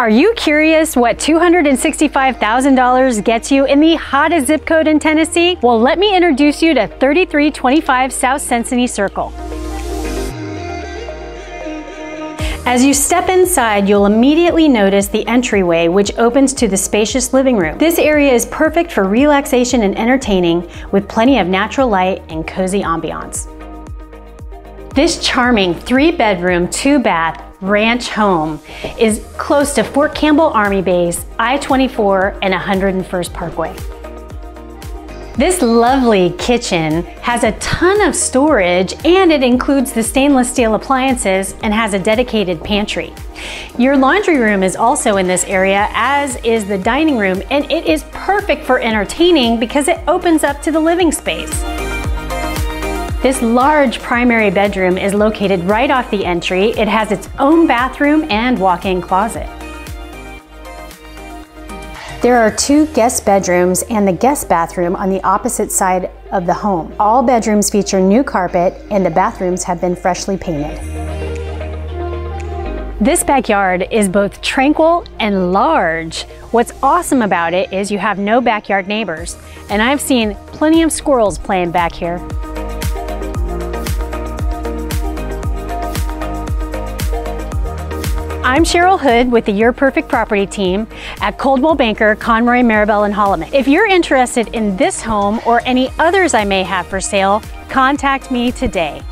Are you curious what $265,000 gets you in the hottest zip code in Tennessee? Well, let me introduce you to 3325 South Senseney Circle. As you step inside, you'll immediately notice the entryway, which opens to the spacious living room. This area is perfect for relaxation and entertaining, with plenty of natural light and cozy ambiance. This charming three bedroom, two bath ranch home is close to Fort Campbell Army Base, I-24 and 101st Parkway. This lovely kitchen has a ton of storage and it includes the stainless steel appliances and has a dedicated pantry. Your laundry room is also in this area as is the dining room and it is perfect for entertaining because it opens up to the living space. This large primary bedroom is located right off the entry. It has its own bathroom and walk-in closet. There are two guest bedrooms and the guest bathroom on the opposite side of the home. All bedrooms feature new carpet and the bathrooms have been freshly painted. This backyard is both tranquil and large. What's awesome about it is you have no backyard neighbors, and I've seen plenty of squirrels playing back here. I'm Cheryl Hood with the Your Perfect Property team at Coldwell Banker, Conroy, Marable, and Holleman. If you're interested in this home or any others I may have for sale, contact me today.